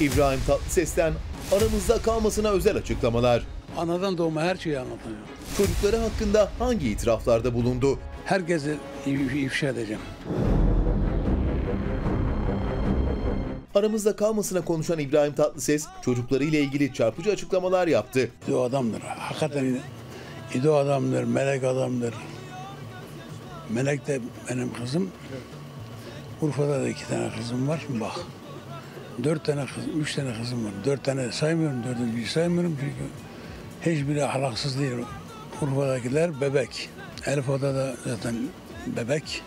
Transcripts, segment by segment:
İbrahim Tatlıses'ten aramızda kalmasına özel açıklamalar. Anadan doğma her şeyi anlatacağım. Çocukları hakkında hangi itiraflarda bulundu? Herkese if- ifşa edeceğim. Aramızda kalmasına konuşan İbrahim Tatlıses çocukları ile ilgili çarpıcı açıklamalar yaptı. İdo adamdır. Hakikaten İdo adamdır, melek adamdır. Melek de benim kızım. Urfa'da da iki tane kızım var. Bak. Dört tane kız, üç tane kızım var. Dört tane saymıyorum, dördüncüyü saymıyorum çünkü hiçbiri ahlaksız değil. Urfa'dakiler bebek. Elif da zaten bebek.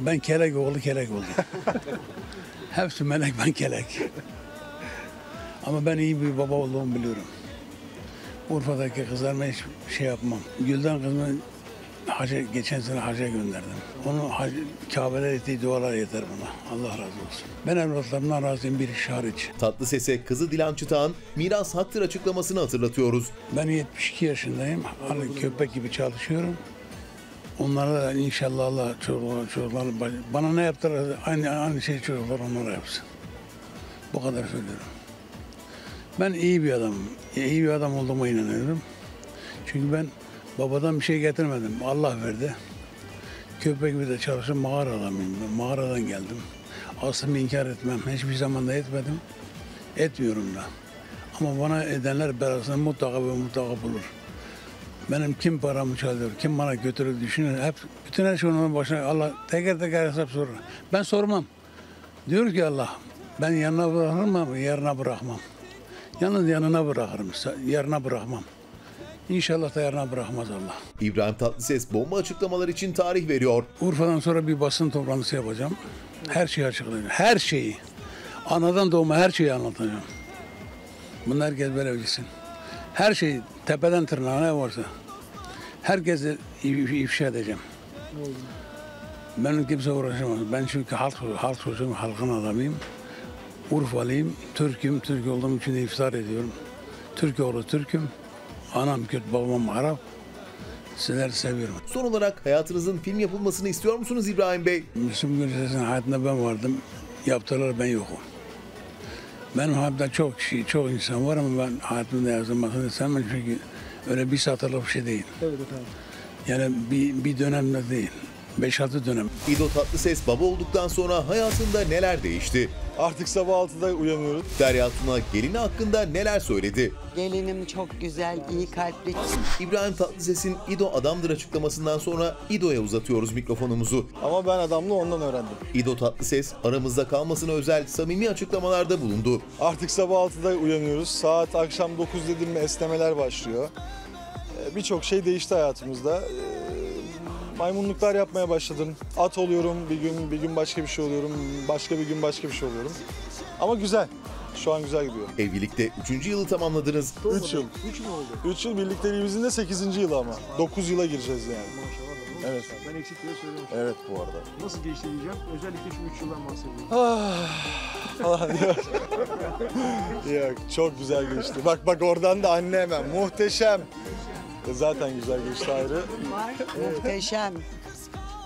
Ben kelek oğlu kelek oldum. Hepsi melek, ben kelek. Ama ben iyi bir baba olduğumu biliyorum. Urfa'daki kızlarıma hiç şey yapmam. Gülden kızımı hacca, geçen sene hacca gönderdim. Onun hac, Kabe'ler ettiği dualar yeter bana. Allah razı olsun. Ben evlatlarımdan razıyım bir iş hariç. Tatlıses'e kızı Dilan Çıtağan miras haktır açıklamasını hatırlatıyoruz. Ben 72 yaşındayım. Hani köpek gibi çalışıyorum. Onlara da inşallah Allah çocuklar, çocuklar bana ne yaptılar aynı, aynı şey çocuklar onlara yapsın. Bu kadar söylüyorum. Ben iyi bir adamım. İyi bir adam olduğuma inanıyorum. Çünkü ben babadan bir şey getirmedim. Allah verdi. Köpek gibi de çalışan mağara adamıyım. Ben mağaradan geldim. Aslında inkar etmem. Hiçbir zaman da etmedim. Etmiyorum da. Ama bana edenler belasını mutlaka ve mutlaka bulur. Benim kim paramı çalıyor, kim bana götürür düşünür. Hep bütün her şey onun başına Allah teker teker hesap sorur. Ben sormam. Diyor ki Allah ben yanına bırakırım ama yarına bırakmam. Yalnız yanına bırakırım, yarına bırakmam. İnşallah da yarına bırakmaz Allah. İbrahim Tatlıses bomba açıklamalar için tarih veriyor. Urfa'dan sonra bir basın toplantısı yapacağım. Her şeyi açıklayacağım. Her şeyi. Anadan doğma her şeyi anlatacağım. Bunu herkes böyle bilsin. Her şeyi tepeden tırnağa ne varsa. Herkese if- ifşa edeceğim. Benim kimse uğraşamaz. Ben çünkü halk, halk çocuğum, halkın adamıyım. Urfalıyım, Türk'üm. Türk olduğum için iftar ediyorum. Türk oğlu Türk'üm. Anam Kürt, babam Arap. Sizleri seviyorum. Son olarak hayatınızın film yapılmasını istiyor musunuz İbrahim Bey? Müslüm Gürses'in hayatında ben vardım. Yaptılar ben yokum. Benim hayatımda çok kişi, çok insan var ama ben hayatımda yazılmasını istemem çünkü öyle bir satırlık bir şey değil. Evet efendim. Yani bir, bir dönemde değil. 5-6 dönem. İdo Tatlıses baba olduktan sonra hayatında neler değişti? Artık sabah 6'da uyanıyoruz. Derya Tuna gelini hakkında neler söyledi? Gelinim çok güzel, iyi kalpli. İbrahim Tatlıses'in İdo adamdır açıklamasından sonra İdo'ya uzatıyoruz mikrofonumuzu. Ama ben adamlığı ondan öğrendim. İdo Tatlıses aramızda kalmasına özel samimi açıklamalarda bulundu. Artık sabah 6'da uyanıyoruz. Saat akşam 9 dedim mi esnemeler başlıyor. Ee, Birçok şey değişti hayatımızda. Maymunluklar yapmaya başladım. At oluyorum, bir gün bir gün başka bir şey oluyorum, başka bir gün başka bir şey oluyorum. Ama güzel. Şu an güzel gidiyor. Evlilikte 3. yılı tamamladınız. 3 yıl. 3 mü oldu? 3 yıl birlikteliğimizin de 8. yılı ama. 9 yıla gireceğiz yani. Maşallah. Evet. Ben eksik diye söylüyorum. Evet bu arada. Nasıl geçti diyeceğim. Özellikle şu 3 yıldan bahsediyorum. falan diyor. Yok çok güzel geçti. Bak bak oradan da anne hemen muhteşem. E, Zaten güzel geçti ayrı. Var, muhteşem.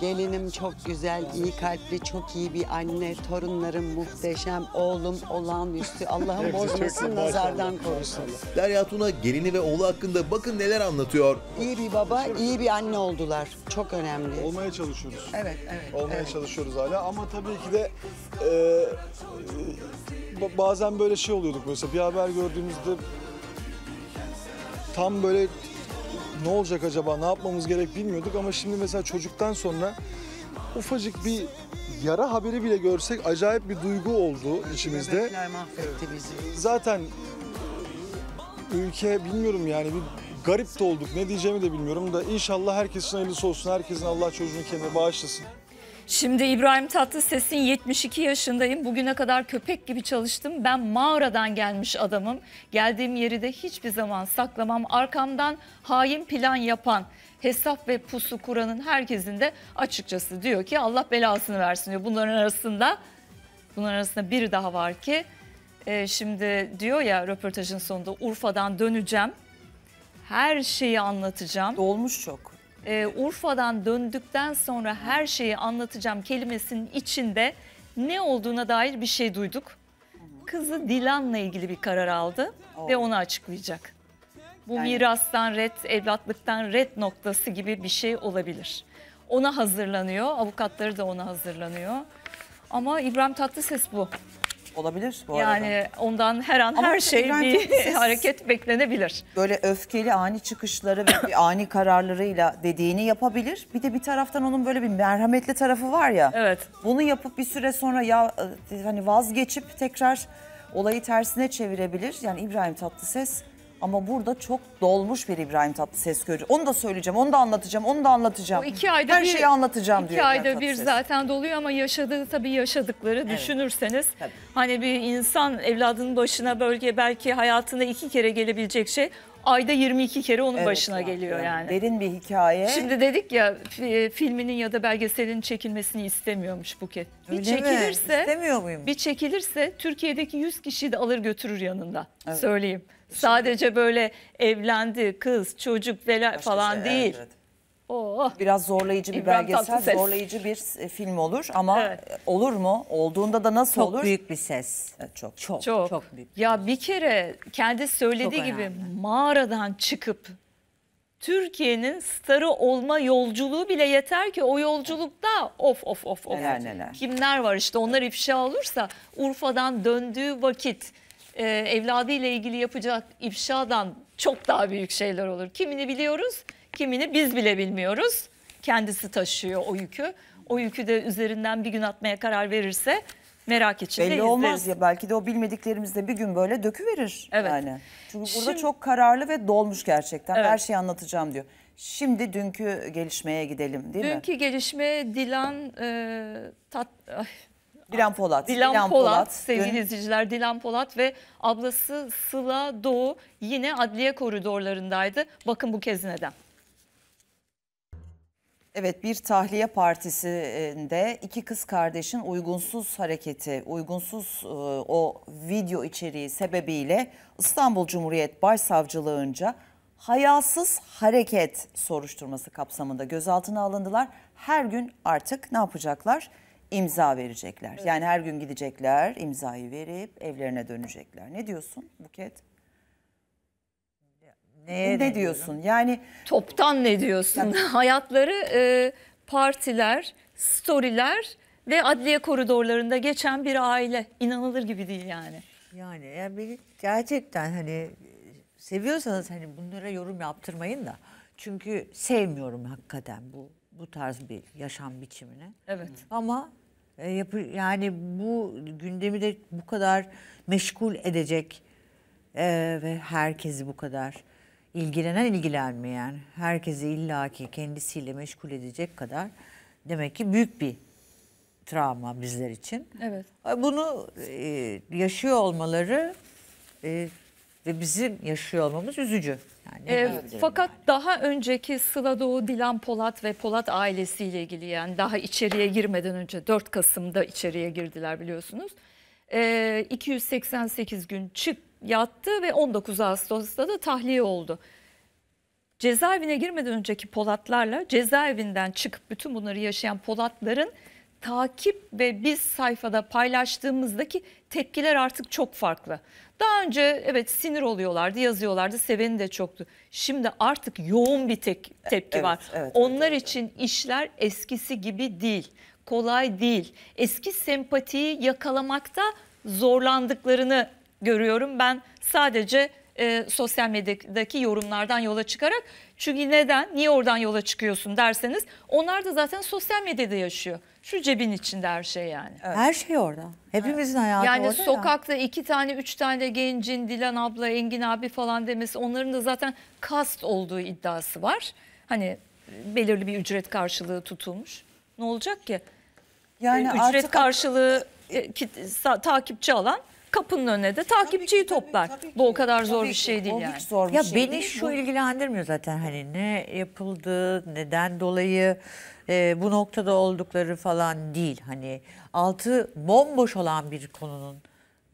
Gelinim çok güzel, iyi kalpli, çok iyi bir anne. Torunlarım muhteşem, oğlum olağanüstü. Allah'ım bozmasın, nazardan korusun. Derya Tuna gelini ve oğlu hakkında bakın neler anlatıyor. İyi bir baba, iyi bir anne oldular. Çok önemli. Olmaya çalışıyoruz. Evet, evet. Olmaya evet. çalışıyoruz hala ama tabii ki de e, e, ba- bazen böyle şey oluyorduk mesela bir haber gördüğümüzde tam böyle ne olacak acaba ne yapmamız gerek bilmiyorduk ama şimdi mesela çocuktan sonra ufacık bir yara haberi bile görsek acayip bir duygu oldu içimizde. Zaten ülke bilmiyorum yani bir garip de olduk. Ne diyeceğimi de bilmiyorum da inşallah herkesin hayırlısı olsun. Herkesin Allah çocuğunu kendine bağışlasın. Şimdi İbrahim Tatlıses'in 72 yaşındayım. Bugüne kadar köpek gibi çalıştım. Ben mağaradan gelmiş adamım. Geldiğim yeri de hiçbir zaman saklamam. Arkamdan hain plan yapan, hesap ve pusu kuranın herkesin de açıkçası diyor ki Allah belasını versin diyor. Bunların arasında bunların arasında biri daha var ki e, şimdi diyor ya röportajın sonunda Urfa'dan döneceğim. Her şeyi anlatacağım. Dolmuş çok. Ee, Urfa'dan döndükten sonra her şeyi anlatacağım kelimesinin içinde ne olduğuna dair bir şey duyduk. kızı Dilan'la ilgili bir karar aldı ve onu açıklayacak. Bu mirastan red, evlatlıktan red noktası gibi bir şey olabilir. Ona hazırlanıyor, avukatları da ona hazırlanıyor. Ama İbrahim Tatlıses bu. Olabilir bu arada. Yani ondan her an Ama her şey bir hareket beklenebilir. Böyle öfkeli ani çıkışları ve ani kararlarıyla dediğini yapabilir. Bir de bir taraftan onun böyle bir merhametli tarafı var ya. Evet. Bunu yapıp bir süre sonra ya e, hani vazgeçip tekrar olayı tersine çevirebilir. Yani İbrahim Tatlıses ama burada çok dolmuş bir İbrahim Tatlıses görüyor. Onu da söyleyeceğim, onu da anlatacağım, onu da anlatacağım. O iki ayda Her bir, şeyi anlatacağım iki diyor İbrahim ayda bir zaten doluyor ama yaşadığı tabii yaşadıkları düşünürseniz Tabii. hani bir insan evladının başına bölge belki hayatında iki kere gelebilecek şey ayda 22 kere onun Evet başına ya, geliyor yani. Derin bir hikaye. Şimdi dedik ya fi- filminin ya da belgeselin çekilmesini istemiyormuş Buket. Bir Öyle mi? çekilirse İstemiyor muyum? bir çekilirse Türkiye'deki 100 kişiyi de alır götürür yanında. Söyleyeyim. Sadece böyle evlendi, kız, çocuk falan şey, değil. evet, Oh. Biraz zorlayıcı bir İbrahim belgesel, Tatlıses. zorlayıcı bir e, film olur ama Evet. olur mu? Olduğunda da nasıl Çok olur? büyük bir ses. Evet, çok. Çok, Çok. çok, büyük. Ya bir kere kendi söylediği Çok gibi önemli. mağaradan çıkıp Türkiye'nin starı olma yolculuğu bile yeter ki o yolculukta of of of of. Neler neler. Kimler var işte onlar ifşa olursa Urfa'dan döndüğü vakit e, evladıyla ilgili yapacak ifşadan çok daha büyük şeyler olur. Kimini biliyoruz, kimini biz bile bilmiyoruz. Kendisi taşıyor o yükü. O yükü de üzerinden bir gün atmaya karar verirse merak içinde Belli izleriz. olmaz ya belki de o bilmediklerimiz de bir gün böyle döküverir. Evet. Yani. Çünkü burada Şimdi- çok kararlı ve dolmuş gerçekten. Evet. Her şeyi anlatacağım diyor. Şimdi dünkü gelişmeye gidelim değil mi? Dünkü gelişme Dilan e, tat, ay, Dilan Polat. Dilan, Polat, sevgili dün- izleyiciler Dilan Polat ve ablası Sıla Doğu yine adliye koridorlarındaydı. Bakın bu kez neden. Evet bir tahliye partisinde iki kız kardeşin uygunsuz hareketi, uygunsuz e, o video içeriği sebebiyle İstanbul Cumhuriyet Başsavcılığınca hayasız hareket soruşturması kapsamında gözaltına alındılar. Her gün artık ne yapacaklar? İmza verecekler. Yani her gün gidecekler, imzayı verip evlerine dönecekler. Ne diyorsun Buket? Neye ne diyorsun? Yani Toptan ne diyorsun? Hayatları e, partiler, storyler ve adliye koridorlarında geçen bir aile. İnanılır gibi değil yani. Yani, yani beni gerçekten hani e, seviyorsanız hani bunlara yorum yaptırmayın da. Çünkü sevmiyorum hakikaten bu bu tarz bir yaşam biçimini. Evet. Ama e, yapı, yani bu gündemi de bu kadar meşgul edecek e, ve herkesi bu kadar ilgilenen ilgilenmeyen, herkesi illaki kendisiyle meşgul edecek kadar demek ki büyük bir travma bizler için. Evet. Bunu e, yaşıyor olmaları e, ve bizim yaşıyor olmamız üzücü. Yani E, fakat daha önceki Sıla Doğu, Dilan Polat ve Polat ailesiyle ilgili yani daha içeriye girmeden önce 4 Kasım'da içeriye girdiler biliyorsunuz. E, 288 gün çık yattı ve 19 Ağustos'ta da tahliye oldu. Cezaevine girmeden önceki Polatlarla cezaevinden çıkıp bütün bunları yaşayan Polatların takip ve biz sayfada paylaştığımızdaki tepkiler artık çok farklı. Daha önce evet sinir oluyorlardı, yazıyorlardı, seveni de çoktu. Şimdi artık yoğun bir tek, tepki Evet, var. evet, Onlar için işler eskisi gibi değil, kolay değil. Eski sempatiyi yakalamakta zorlandıklarını görüyorum. Ben sadece e, sosyal medyadaki yorumlardan yola çıkarak. Çünkü neden, niye oradan yola çıkıyorsun derseniz onlar da zaten sosyal medyada yaşıyor. Şu cebin içinde her şey yani. Her şey orada. Hepimizin hayatı Yani orada ya. sokakta iki tane, üç tane gencin Dilan abla, Engin abi falan demesi onların da zaten kast olduğu iddiası var. Hani belirli bir ücret karşılığı tutulmuş. Ne olacak ki? Yani ücret artık karşılığı e, sa- takipçi alan kapının önüne de takipçiyi toplar. Bu o kadar zor Tabii bir ki, şey değil o yani. Zor bir Ya şey beni değil. şu Bu- ilgilendirmiyor zaten hani ne yapıldı, neden dolayı e, bu noktada oldukları falan değil. Hani altı bomboş olan bir konunun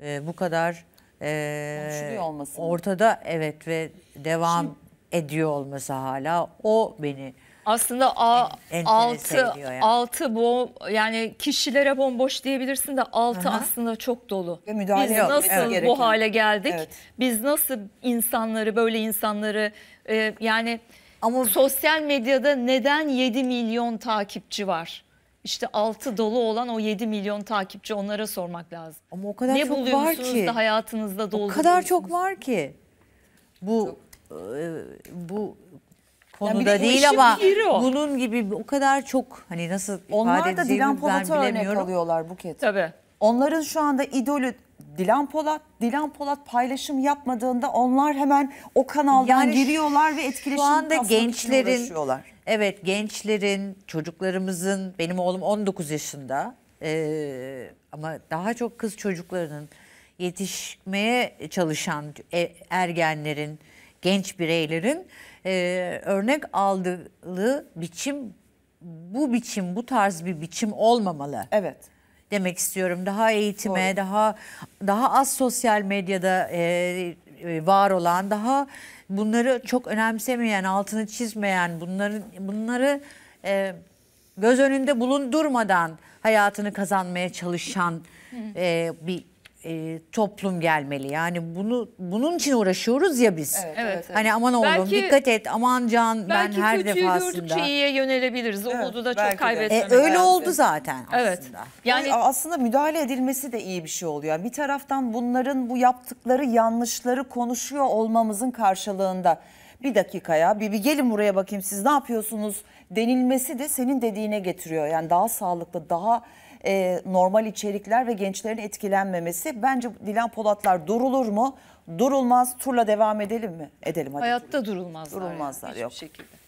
e, bu kadar e, Konuşuluyor olması mı? ortada evet ve devam ediyor olması hala o beni Aslında a, enterese altı, yani. altı bu yani kişilere bomboş diyebilirsin de altı aslında çok dolu. Ve müdahale Biz nasıl gereken. bu hale geldik? Evet. Biz nasıl insanları böyle insanları e, yani Ama- sosyal medyada neden 7 milyon takipçi var? İşte altı dolu olan o 7 milyon takipçi onlara sormak lazım. Ama o kadar ne çok var buluyorsunuz ki. da hayatınızda O dolduruyorsunuz? kadar çok var ki. Bu e, bu konuda bir de değil ama bunun gibi o kadar çok hani nasıl ifade Onlar da edeceğimi Dilan Polat'a örnek alıyorlar Buket. Tabii. Onların şu anda idolü Dilan Polat. Dilan Polat paylaşım yapmadığında onlar hemen o kanaldan Yani giriyorlar ve etkileşim Şu anda gençlerin evet gençlerin çocuklarımızın benim oğlum 19 yaşında ee, ama daha çok kız çocuklarının yetişmeye çalışan e- ergenlerin genç bireylerin ee, örnek aldığı biçim bu biçim bu tarz bir biçim olmamalı Evet. demek istiyorum. Daha eğitime, daha daha az sosyal medyada e, e, var olan, daha bunları çok önemsemeyen, altını çizmeyen, bunları bunları e, göz önünde bulundurmadan hayatını kazanmaya çalışan e, bir e, toplum gelmeli. Yani bunu bunun için uğraşıyoruz ya biz. Evet. Hani aman oğlum Belki- dikkat et, aman can ben Belki her defasında. gördükçe iyiye yönelebiliriz. Umudu da belki çok kaybetmemek E, öyle lazım. oldu zaten Evet. aslında. Yani Yani aslında müdahale edilmesi de iyi bir şey oluyor. Yani bir taraftan bunların bu yaptıkları yanlışları konuşuyor olmamızın karşılığında bir dakikaya bir, bir gelin buraya bakayım siz ne yapıyorsunuz denilmesi de senin dediğine getiriyor. Yani daha sağlıklı, daha e, normal içerikler ve gençlerin etkilenmemesi. Bence Dilan Polatlar durulur mu? Durulmaz. Turla devam edelim mi? Edelim hadi. hayatta durulmazlar. Durulmazlar, yani, hiçbir yok. şekilde.